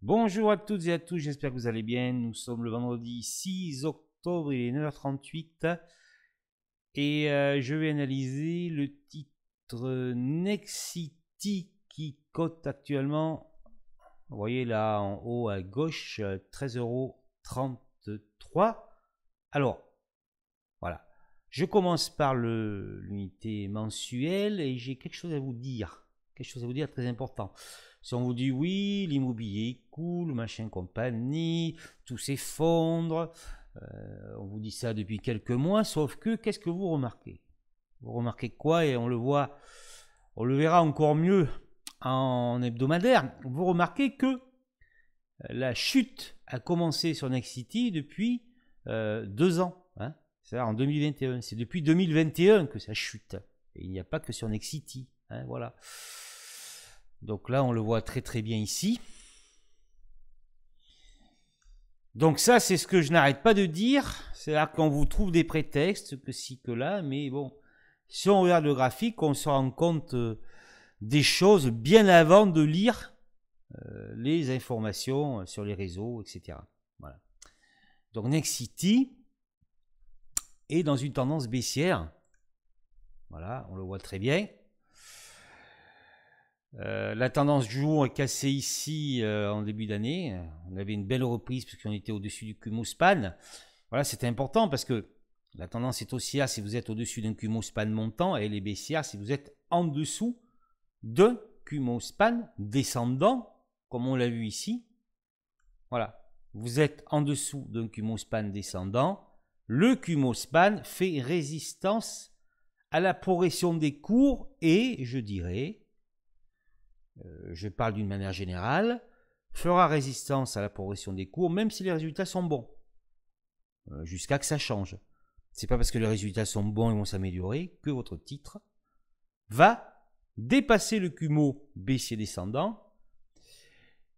Bonjour à toutes et à tous, j'espère que vous allez bien. Nous sommes le vendredi 6 octobre, il est 9h38 et euh, je vais analyser le titre Nexity qui cote actuellement, vous voyez là en haut à gauche, 13,33€. Alors, voilà. Je commence par l'unité mensuelle et j'ai quelque chose à vous dire. Quelque chose à vous dire très important. Si on vous dit oui, l'immobilier est cool, machin compagnie, tout s'effondre, euh, on vous dit ça depuis quelques mois, sauf que qu'est-ce que vous remarquez? Vous remarquez quoi? Et on le voit, on le verra encore mieux en hebdomadaire. Vous remarquez que la chute a commencé sur Next City depuis euh, deux ans. Hein c'est en 2021. C'est depuis 2021 que ça chute. Et il n'y a pas que sur Next City. Hein, voilà. Donc là, on le voit très très bien ici. Donc ça, c'est ce que je n'arrête pas de dire. C'est-à-dire qu'on vous trouve des prétextes, que si, que là, mais bon, si on regarde le graphique, on se rend compte euh, des choses bien avant de lire euh, les informations sur les réseaux, etc. Voilà. Donc Nexity est dans une tendance baissière. Voilà, on le voit très bien. Euh, la tendance du jour est cassée ici euh, en début d'année. On avait une belle reprise puisqu'on était au-dessus du Kumo span. Voilà, c'était important parce que la tendance est haussière si vous êtes au-dessus d'un Kumo span montant et elle est baissière si vous êtes en dessous d'un Kumo span descendant, comme on l'a vu ici. Voilà, vous êtes en dessous d'un Kumo span descendant. Le Kumo span fait résistance à la progression des cours et, je dirais, je parle d'une manière générale, fera résistance à la progression des cours, même si les résultats sont bons, euh, jusqu'à que ça change. C'est pas parce que les résultats sont bons et vont s'améliorer que votre titre va dépasser le CUMO baissier descendant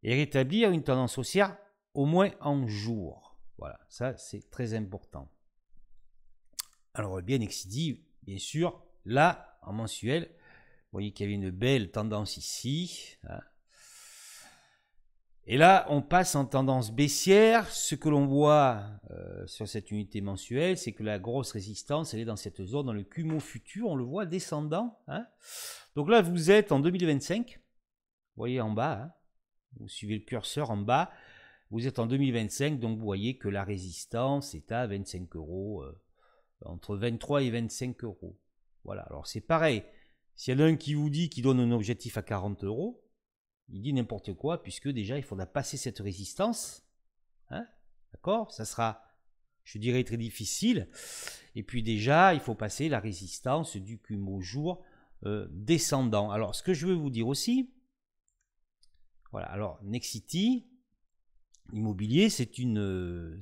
et rétablir une tendance haussière au moins en jour. Voilà, ça c'est très important. Alors bien XD, bien sûr, là en mensuel, vous voyez qu'il y avait une belle tendance ici. Hein. Et là, on passe en tendance baissière. Ce que l'on voit euh, sur cette unité mensuelle, c'est que la grosse résistance, elle est dans cette zone, dans le Kumo futur. On le voit descendant. Hein. Donc là, vous êtes en 2025. Vous voyez en bas. Hein. Vous suivez le curseur en bas. Vous êtes en 2025, donc vous voyez que la résistance est à 25 euros, euh, entre 23 et 25 euros. Voilà, alors c'est pareil. S'il y en a un qui vous dit qu'il donne un objectif à 40 euros, il dit n'importe quoi, puisque déjà il faudra passer cette résistance. Hein D'accord? Ça sera, je dirais, très difficile. Et puis déjà, il faut passer la résistance du Kumo jour euh, descendant. Alors, ce que je veux vous dire aussi, voilà, alors Nexity, l'immobilier, c'est une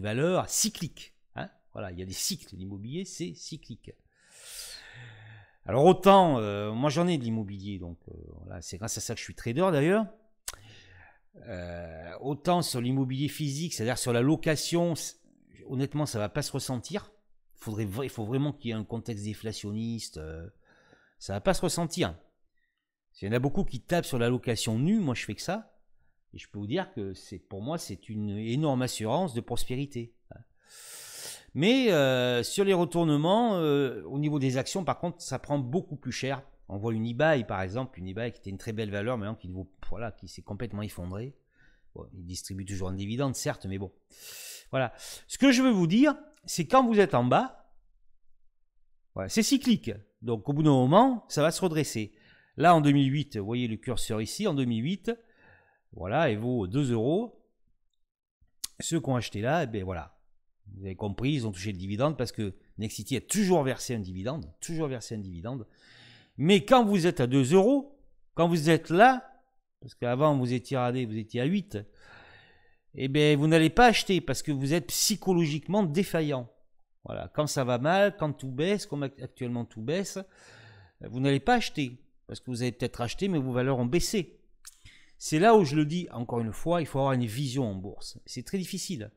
valeur cyclique. Hein voilà, il y a des cycles. L'immobilier, c'est cyclique. Alors autant, euh, moi j'en ai de l'immobilier, donc euh, c'est grâce à ça que je suis trader d'ailleurs. Euh, autant sur l'immobilier physique, c'est-à-dire sur la location, honnêtement ça va pas se ressentir. Il faut vraiment qu'il y ait un contexte déflationniste. ça va pas se ressentir. Il y en a beaucoup qui tapent sur la location nue, moi je fais que ça. Et je peux vous dire que pour moi c'est une énorme assurance de prospérité. Mais euh, sur les retournements, euh, au niveau des actions, par contre, ça prend beaucoup plus cher. On voit une eBay, par exemple, une eBay qui était une très belle valeur, mais qui, voilà, qui s'est complètement effondrée. il distribue toujours un dividende, certes, mais bon. Voilà. Ce que je veux vous dire, c'est quand vous êtes en bas, c'est cyclique. Donc, au bout d'un moment, ça va se redresser. Là, en 2008, vous voyez le curseur ici, en 2008, voilà, il vaut 2 euros. Ceux qui ont acheté là, eh bien voilà, vous avez compris, ils ont touché le dividende parce que Nexity a toujours versé un dividende, toujours versé un dividende. Mais quand vous êtes à 2 euros, quand vous êtes là, parce qu'avant vous étiez radé, vous étiez à 8, eh bien vous n'allez pas acheter parce que vous êtes psychologiquement défaillant. Voilà, quand ça va mal, quand tout baisse, comme actuellement tout baisse, vous n'allez pas acheter parce que vous avez peut-être acheté mais vos valeurs ont baissé. C'est là où je le dis encore une fois, il faut avoir une vision en bourse. C'est très difficile.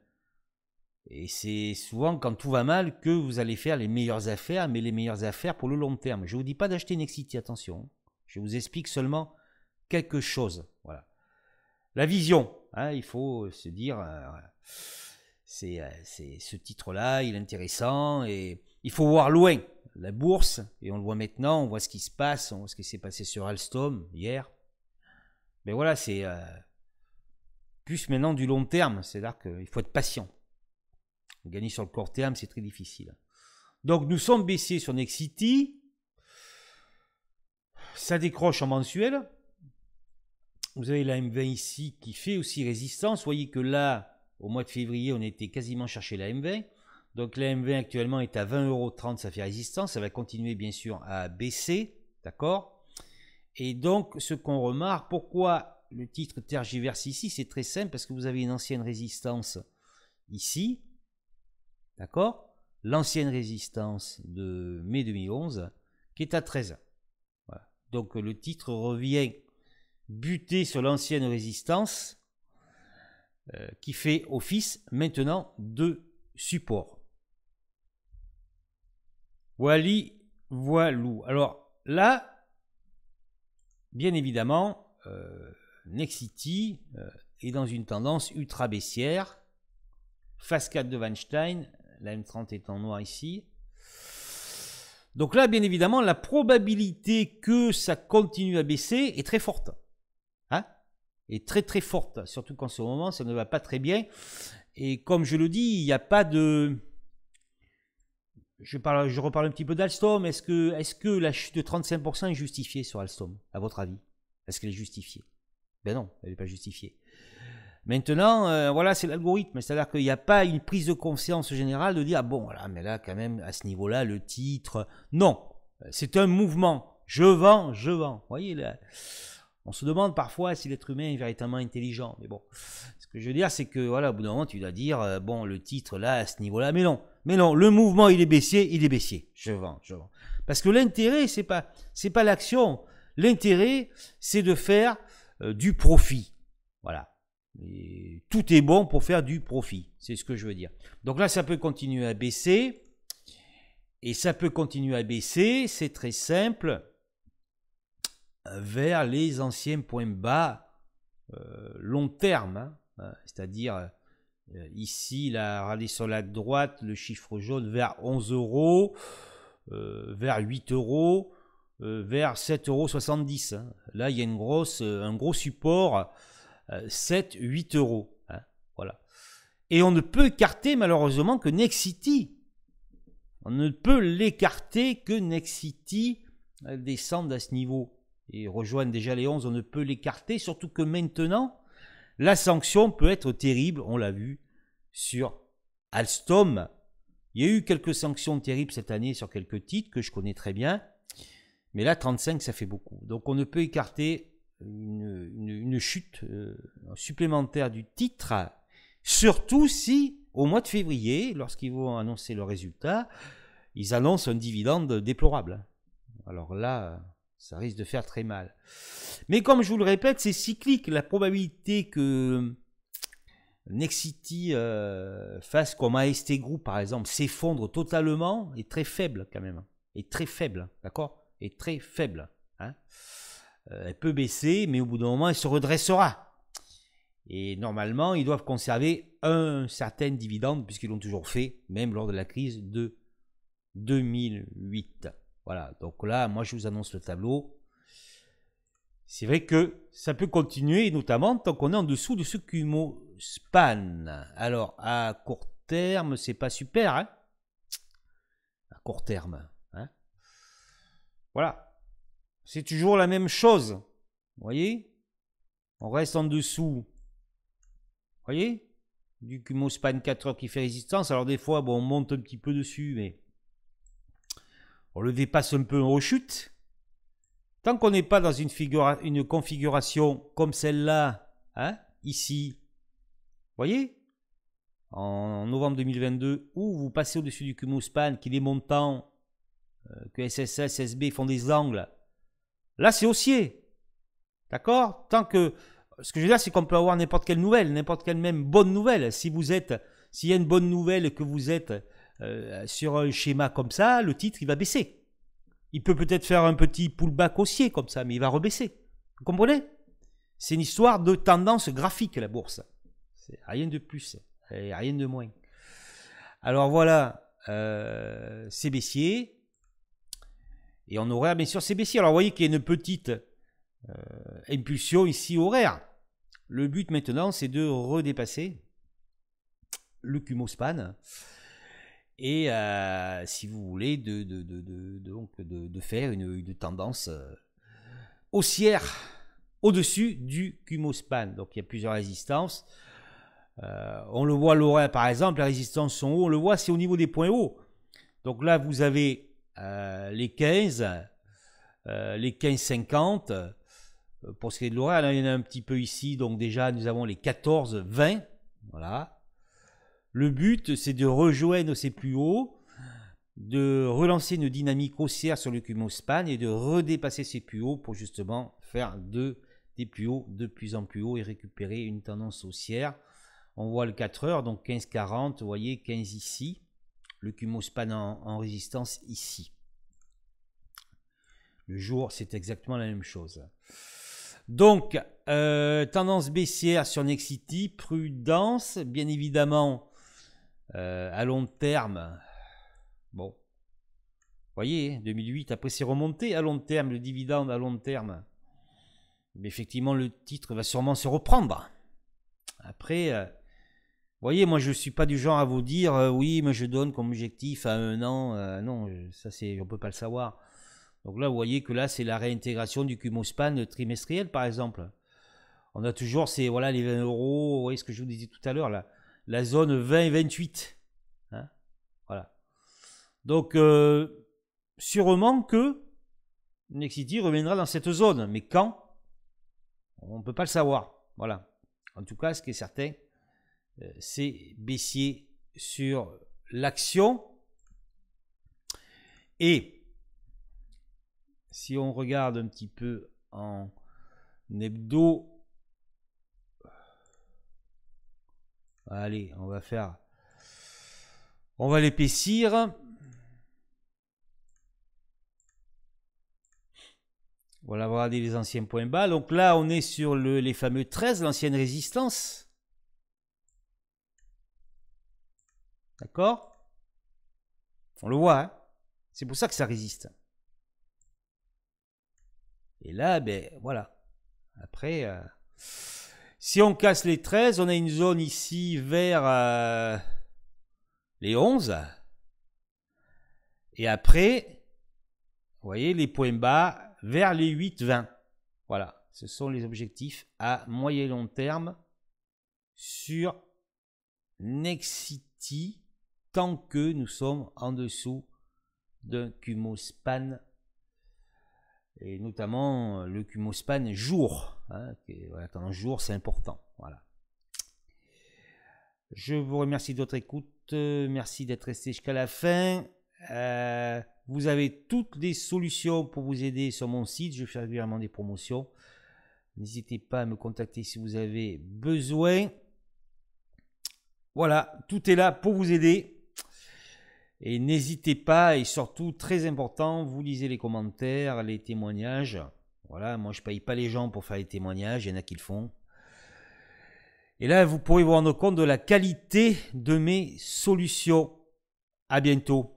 Et c'est souvent quand tout va mal que vous allez faire les meilleures affaires, mais les meilleures affaires pour le long terme. Je ne vous dis pas d'acheter Nexity, attention. Je vous explique seulement quelque chose. Voilà. la vision. Hein, il faut se dire, euh, c'est ce titre-là, il est intéressant et il faut voir loin la bourse, et on le voit maintenant, on voit ce qui se passe, on voit ce qui s'est passé sur Alstom hier. Mais voilà, c'est plus maintenant du long terme, c'est-à-dire qu'il faut être patient. Gagner sur le court terme, c'est très difficile. Donc nous sommes baissiers sur Nexity. Ça décroche en mensuel. Vous avez la M20 ici qui fait aussi résistance. Voyez que là, au mois de février, on était quasiment cherché la M20. Donc la M20 actuellement est à 20,30€, ça fait résistance. Ça va continuer bien sûr à baisser. D'accord? Et donc ce qu'on remarque, pourquoi le titre tergiverse ici C'est très simple parce que vous avez une ancienne résistance ici. D'accord? L'ancienne résistance de mai 2011 qui est à 13. Donc le titre revient buter sur l'ancienne résistance euh, qui fait office maintenant de support. Voilà, voilou. Alors là, bien évidemment, euh, Nexity euh, est dans une tendance ultra baissière. Phase 4 de Weinstein, la M30 est en noir ici. Donc là, bien évidemment, la probabilité que ça continue à baisser est très forte. Hein est très très forte, surtout qu'en ce moment, ça ne va pas très bien. Et comme je le dis, il n'y a pas de... Je, parle, je reparle un petit peu d'Alstom. Est-ce que, est que la chute de 35% est justifiée sur Alstom, à votre avis? Est-ce qu'elle est justifiée? Ben non, elle n'est pas justifiée. Maintenant, euh, voilà, c'est l'algorithme. C'est-à-dire qu'il n'y a pas une prise de conscience générale de dire, ah bon, voilà, mais là, quand même, à ce niveau-là, le titre. Non, c'est un mouvement. Je vends, je vends. Vous voyez, là, on se demande parfois si l'être humain est véritablement intelligent. Mais bon, ce que je veux dire, c'est que, voilà, au bout d'un moment, tu dois dire, euh, bon, le titre, là, à ce niveau-là, mais non. Mais non, le mouvement, il est baissier, il est baissier. Je vends, je vends. Parce que l'intérêt, c'est pas, c'est pas l'action. L'intérêt, c'est de faire euh, du profit. Voilà tout est bon pour faire du profit, c'est ce que je veux dire. Donc là, ça peut continuer à baisser. Et ça peut continuer à baisser, c'est très simple, vers les anciens points bas euh, long terme. Hein, hein, c'est-à-dire euh, ici, là, regardez sur la droite, le chiffre jaune vers 11 euros, euh, vers 8 euros, vers 7,70 euros. Hein. Là, il y a une grosse, un gros support 7, euh, 8 euros. Hein, voilà. Et on ne peut écarter malheureusement que Nexity. On ne peut l'écarter que Nexity euh, descende à ce niveau et rejoigne déjà les 11. On ne peut l'écarter, surtout que maintenant, la sanction peut être terrible. On l'a vu sur Alstom. Il y a eu quelques sanctions terribles cette année sur quelques titres que je connais très bien. Mais là, 35, ça fait beaucoup. Donc on ne peut écarter une, chute euh, supplémentaire du titre, surtout si au mois de février, lorsqu'ils vont annoncer le résultat, ils annoncent un dividende déplorable. Alors là, ça risque de faire très mal. Mais comme je vous le répète, c'est cyclique. La probabilité que Nexity euh, fasse comme AST Group, par exemple, s'effondre totalement est très faible quand même. Est très faible, d'accord? Est très faible. Hein elle peut baisser, mais au bout d'un moment, elle se redressera. Et normalement, ils doivent conserver un certain dividende, puisqu'ils l'ont toujours fait, même lors de la crise de 2008. Voilà, donc là, moi, je vous annonce le tableau. C'est vrai que ça peut continuer, notamment tant qu'on est en dessous de ce Kumo span. Alors, à court terme, c'est pas super, hein? À court terme, hein? Voilà. C'est toujours la même chose. Vous voyez? On reste en dessous. Vous voyez? Du Kumospan 4 heures qui fait résistance. Alors des fois, on monte un petit peu dessus, mais on le dépasse un peu, en rechute. Tant qu'on n'est pas dans une, configuration comme celle-là, hein, ici, vous voyez? En novembre 2022, où vous passez au-dessus du Kumospan, qui est montant, euh, que SSS, SB font des angles, Là, c'est haussier. D'accord? Tant que. Ce que je veux dire, c'est qu'on peut avoir n'importe quelle nouvelle, n'importe quelle même bonne nouvelle. Si vous êtes. S'il y a une bonne nouvelle que vous êtes euh, sur un schéma comme ça, le titre, il va baisser. Il peut peut-être faire un petit pullback haussier comme ça, mais il va rebaisser. Vous comprenez? C'est une histoire de tendance graphique, la bourse. C'est rien de plus, et rien de moins. Alors voilà, euh, c'est baissier. Et on aurait bien sûr baissier. Alors vous voyez qu'il y a une petite euh, impulsion ici horaire. Le but maintenant, c'est de redépasser le Kumospan et euh, si vous voulez de, de, de, donc de faire une, tendance euh, haussière au-dessus du Kumospan. Donc il y a plusieurs résistances. On le voit l'horaire par exemple, les résistances sont hauts, on le voit c'est au niveau des points hauts. Donc là vous avez les 15, les 15,50. Pour ce qui est de l'horaire, il y en a un petit peu ici, donc déjà nous avons les 14, 20. Voilà. Le but, c'est de rejoindre ces plus hauts, de relancer une dynamique haussière sur le Span et de redépasser ces plus hauts pour justement faire de, des plus hauts de plus en plus hauts et récupérer une tendance haussière. On voit le 4 heures, donc 15,40, vous voyez 15 ici, le Span en, en résistance ici. Le jour, c'est exactement la même chose. Donc, euh, tendance baissière sur Nexity, prudence, bien évidemment, euh, à long terme, bon, voyez, 2008, après c'est remonté à long terme, le dividende à long terme. Mais effectivement, le titre va sûrement se reprendre. Après, euh, voyez, moi je ne suis pas du genre à vous dire euh, oui, mais je donne comme objectif à un an. non, ça c'est, on peut pas le savoir. Donc là, vous voyez que là, c'est la réintégration du Kumospan trimestriel, par exemple. On a toujours ces, voilà, les 20 euros, vous voyez ce que je vous disais tout à l'heure, là la zone 20 28. Hein voilà. Donc, euh, sûrement que Nexity reviendra dans cette zone. Mais quand? On ne peut pas le savoir. Voilà. En tout cas, ce qui est certain, euh, c'est baissier sur l'action. Et si on regarde un petit peu en hebdo, Allez, on va faire... On va l'épaissir. Voilà, regardez les anciens points bas. Donc là, on est sur le, les fameux 13, l'ancienne résistance. D'accord? On le voit, hein? C'est pour ça que ça résiste. Et là, ben voilà. Après... Euh, si on casse les 13, on a une zone ici vers euh, les 11. Et après, vous voyez les points bas vers les 8, 20. Voilà, ce sont les objectifs à moyen et long terme sur Nexity tant que nous sommes en dessous d'un Kumospan et notamment le Kumospan jour. Hein, jour, c'est important. Voilà. Je vous remercie de votre écoute. Merci d'être resté jusqu'à la fin. Euh, vous avez toutes les solutions pour vous aider sur mon site. Je fais régulièrement des promotions. N'hésitez pas à me contacter si vous avez besoin. Voilà, tout est là pour vous aider. Et n'hésitez pas, et surtout, très important, vous lisez les commentaires, les témoignages. Voilà, moi je paye pas les gens pour faire les témoignages, il y en a qui le font. Et là, vous pourrez vous rendre compte de la qualité de mes solutions. À bientôt.